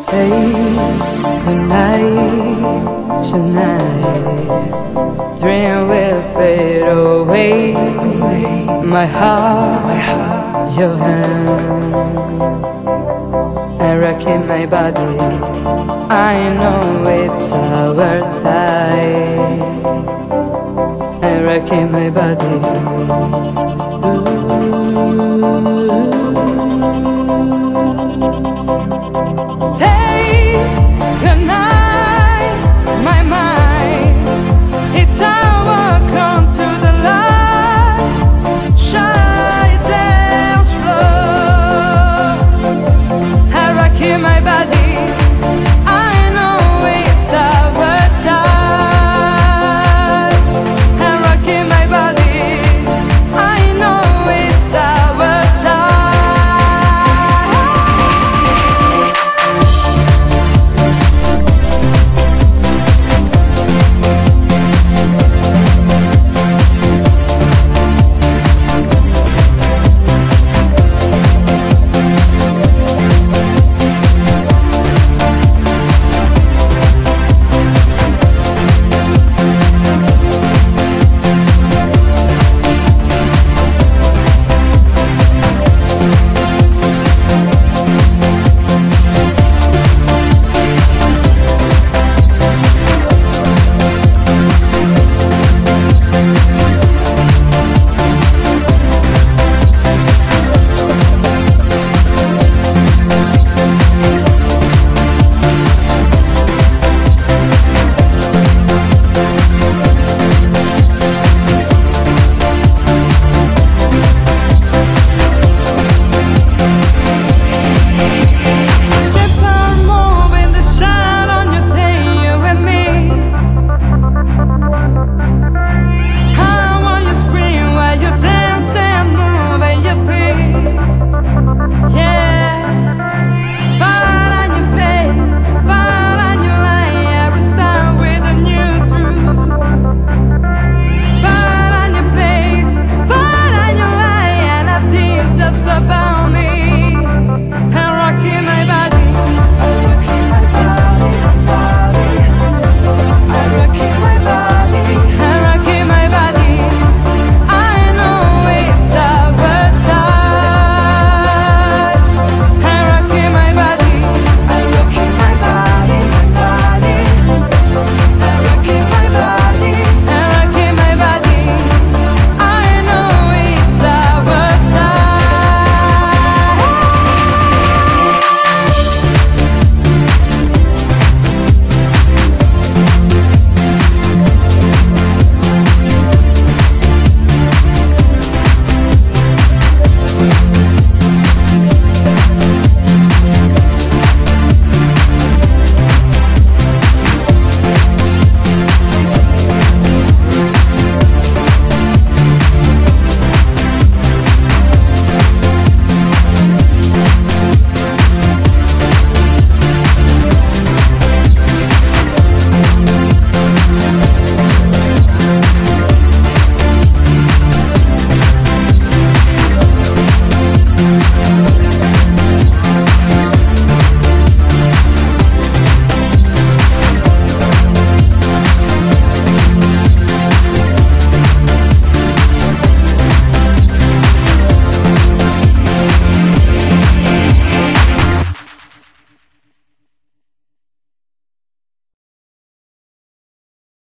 Say goodnight tonight. Dream will fade away. My heart, your hand. And rocking my body. I know it's our time. And rocking my body. Ooh.